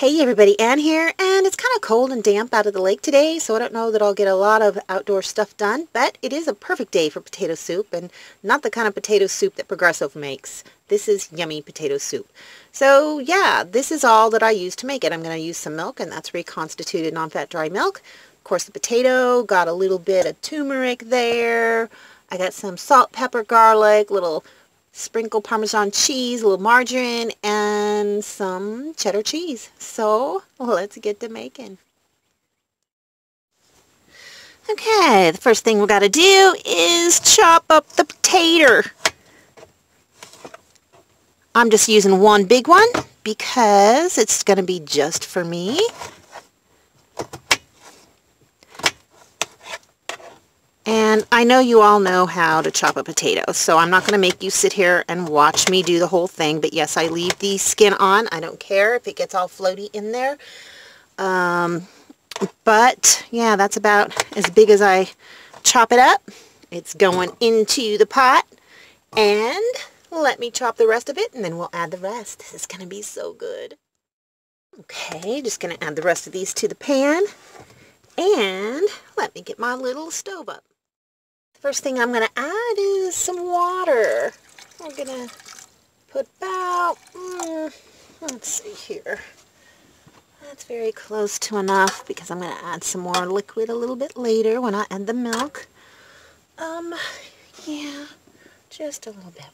Hey everybody, Ann here, and it's kind of cold and damp out of the lake today, so I don't know that I'll get a lot of outdoor stuff done, but it is a perfect day for potato soup, and not the kind of potato soup that Progresso makes. This is yummy potato soup. So yeah, this is all that I use to make it. I'm going to use some milk, and that's reconstituted non-fat dry milk. Of course, the potato, got a little bit of turmeric there. I got some salt, pepper, garlic, little sprinkle Parmesan cheese, a little margarine, and some cheddar cheese. So let's get to making. Okay, the first thing we got to do is chop up the potato. I'm just using one big one because it's going to be just for me. And I know you all know how to chop a potato, so I'm not going to make you sit here and watch me do the whole thing. But yes, I leave the skin on. I don't care if it gets all floaty in there. Um, but yeah, that's about as big as I chop it up. It's going into the pot. And let me chop the rest of it, and then we'll add the rest. This is going to be so good. Okay, just going to add the rest of these to the pan. And let me get my little stove up. First thing I'm going to add is some water. I'm going to put about, mm, let's see here. That's very close to enough because I'm going to add some more liquid a little bit later when I add the milk. Um, yeah, just a little bit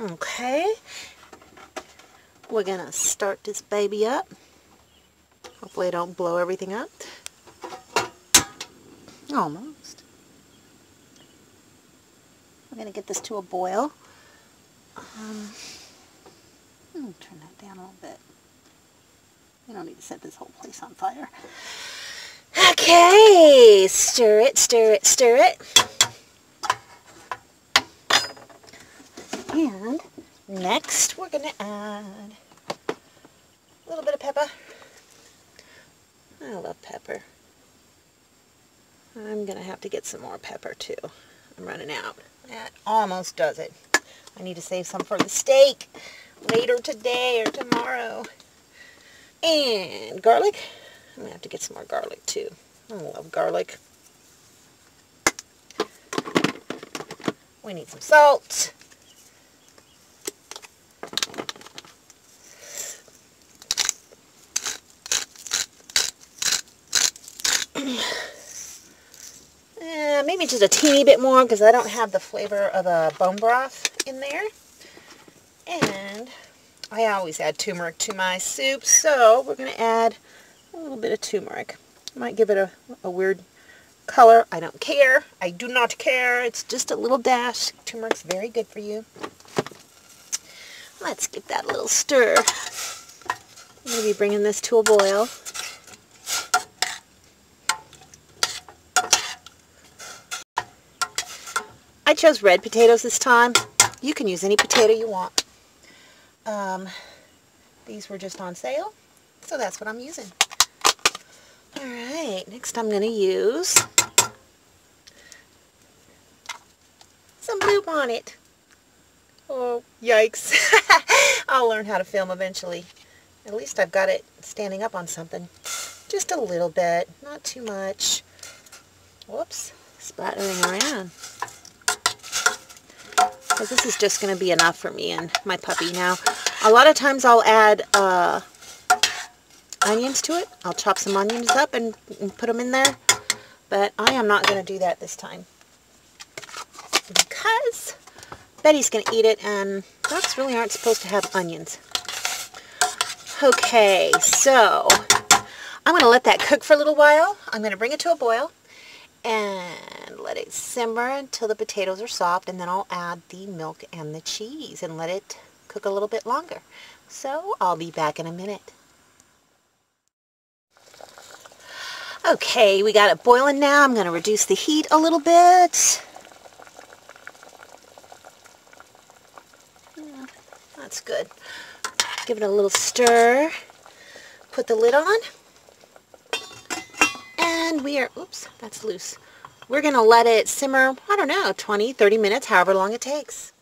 more. Okay, we're going to start this baby up. Hopefully I don't blow everything up. Almost. I'm going to get this to a boil. Um, turn that down a little bit. We don't need to set this whole place on fire. Okay, stir it, stir it, stir it. And next we're going to add a little bit of pepper. I love pepper. I'm going to have to get some more pepper too. I'm running out. That almost does it. I need to save some for the steak later today or tomorrow. And garlic. I'm going to have to get some more garlic too. I love garlic. We need some salt. Maybe just a teeny bit more because I don't have the flavor of a bone broth in there. And I always add turmeric to my soup, so we're going to add a little bit of turmeric. Might give it a, a weird color. I don't care. I do not care. It's just a little dash. Turmeric's very good for you. Let's give that a little stir. Maybe bringing this to a boil. Chose red potatoes this time. You can use any potato you want. Um, these were just on sale, so that's what I'm using. Alright, next I'm going to use some Blue Bonnet. Oh, yikes. I'll learn how to film eventually. At least I've got it standing up on something. Just a little bit, not too much. Whoops, splattering around because this is just going to be enough for me and my puppy. Now, a lot of times I'll add uh, onions to it. I'll chop some onions up and, and put them in there, but I am not going to do that this time because Betty's going to eat it and ducks really aren't supposed to have onions. Okay, so I'm going to let that cook for a little while. I'm going to bring it to a boil and let it simmer until the potatoes are soft and then I'll add the milk and the cheese and let it cook a little bit longer. So I'll be back in a minute. Okay, we got it boiling now. I'm going to reduce the heat a little bit. That's good. Give it a little stir. Put the lid on. And we are, oops, that's loose. We're going to let it simmer, I don't know, 20, 30 minutes, however long it takes.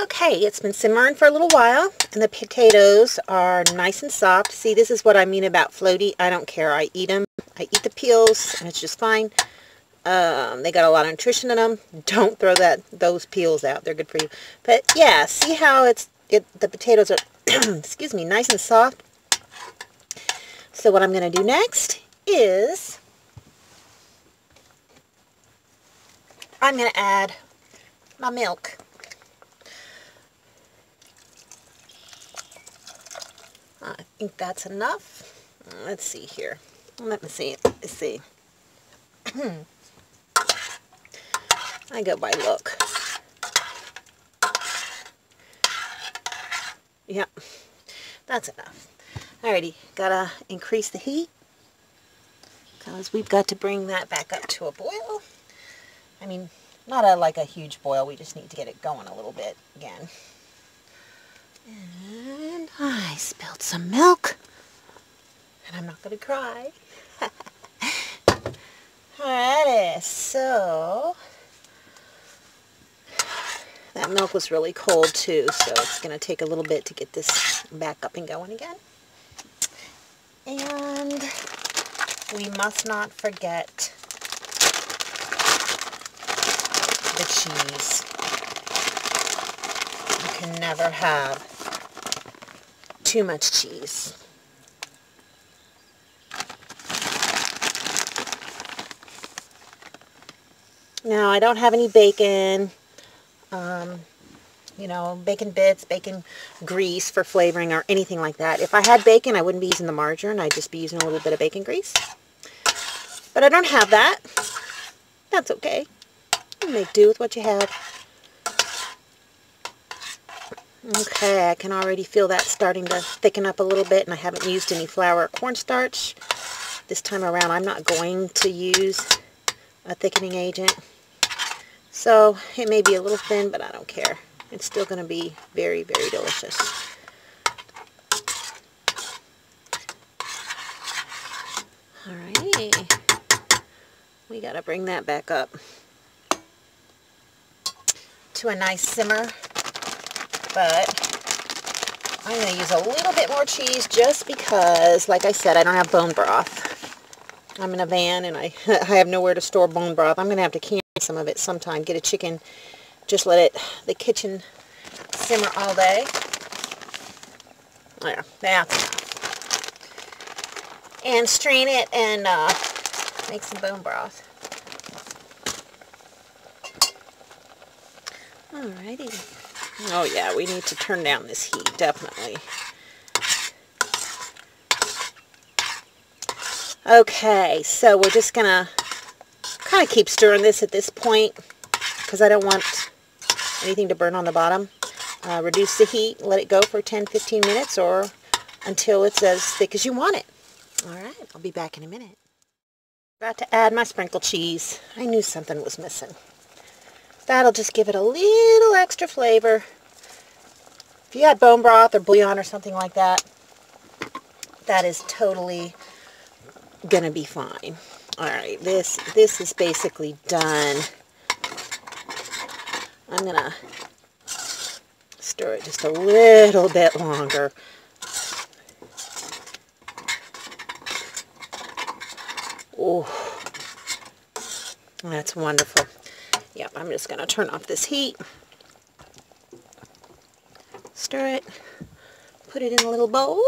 Okay, it's been simmering for a little while, and the potatoes are nice and soft. See, this is what I mean about floaty. I don't care. I eat them. I eat the peels, and it's just fine. Um, they got a lot of nutrition in them. Don't throw that those peels out. They're good for you. But yeah, see how it's it, the potatoes are, excuse me, nice and soft. So what I'm going to do next is I'm going to add my milk. I think that's enough. Let's see here. Let me see. Let's see. I go by look. Yep, that's enough. Alrighty, gotta increase the heat because we've got to bring that back up to a boil. I mean, not a like a huge boil, we just need to get it going a little bit again. And I spilled some milk. And I'm not going to cry. Alrighty, so that milk was really cold too, so it's going to take a little bit to get this back up and going again. And we must not forget the cheese. You can never have too much cheese. Now, I don't have any bacon, um, you know, bacon bits, bacon grease for flavoring or anything like that. If I had bacon, I wouldn't be using the margarine. I'd just be using a little bit of bacon grease. But I don't have that. That's okay. You make do with what you have. Okay, I can already feel that starting to thicken up a little bit, and I haven't used any flour or cornstarch. This time around, I'm not going to use a thickening agent. So, it may be a little thin, but I don't care. It's still going to be very, very delicious. Alrighty. We got to bring that back up to a nice simmer but I'm going to use a little bit more cheese just because, like I said, I don't have bone broth. I'm in a van and I, I have nowhere to store bone broth. I'm going to have to can some of it sometime. Get a chicken, just let it, the kitchen simmer all day. There, that's enough. And strain it and uh, make some bone broth. Alrighty. Oh yeah, we need to turn down this heat, definitely. Okay, so we're just going to kind of keep stirring this at this point because I don't want anything to burn on the bottom. Uh, reduce the heat, let it go for 10-15 minutes or until it's as thick as you want it. Alright, I'll be back in a minute. About to add my sprinkle cheese. I knew something was missing. That'll just give it a little extra flavor. If you had bone broth or bouillon or something like that, that is totally to be fine. Alright, this, this is basically done. I'm going to stir it just a little bit longer. Oh, that's wonderful. Yep, I'm just going to turn off this heat. Stir it. Put it in a little bowl.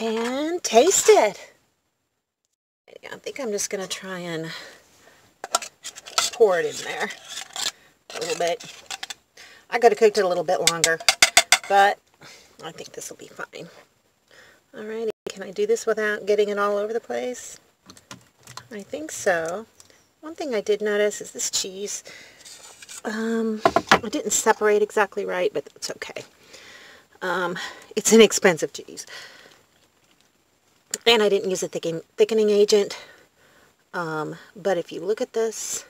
And taste it. I think I'm just going to try and pour it in there a little bit. I could have cooked it a little bit longer, but I think this will be fine. Alrighty, can I do this without getting it all over the place? I think so. One thing I did notice is this cheese, um, it didn't separate exactly right, but it's okay. Um, it's an expensive cheese. And I didn't use a thickening agent. Um, but if you look at this,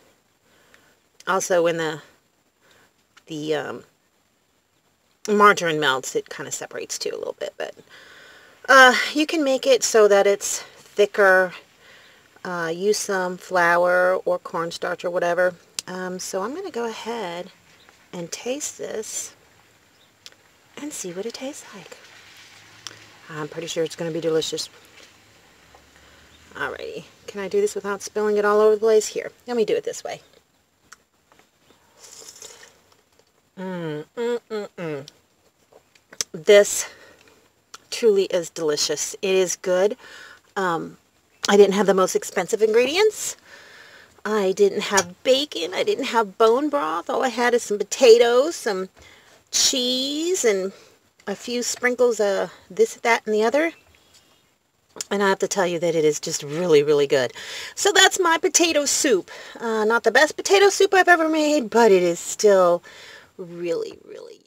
also when the, the um, margarine melts, it kind of separates too a little bit. But uh, you can make it so that it's thicker uh, use some flour or cornstarch or whatever. Um, so I'm going to go ahead and taste this and see what it tastes like. I'm pretty sure it's going to be delicious. Alrighty, can I do this without spilling it all over the place? Here, let me do it this way. Mmm, mmm, mmm, mmm. This truly is delicious. It is good. Um, I didn't have the most expensive ingredients. I didn't have bacon. I didn't have bone broth. All I had is some potatoes, some cheese, and a few sprinkles of this, that, and the other. And I have to tell you that it is just really, really good. So that's my potato soup. Uh, not the best potato soup I've ever made, but it is still really, really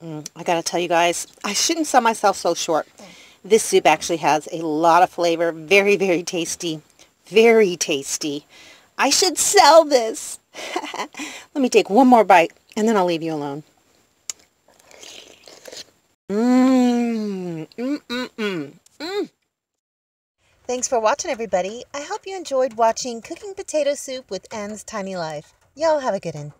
yummy. Mm, I gotta tell you guys, I shouldn't sell myself so short. This soup actually has a lot of flavor. Very, very tasty. Very tasty. I should sell this. Let me take one more bite and then I'll leave you alone. Mmm. Mmm, mmm, mmm. Mmm. Thanks for watching, everybody. I hope you enjoyed watching Cooking Potato Soup with Ann's Tiny Life. Y'all have a good one.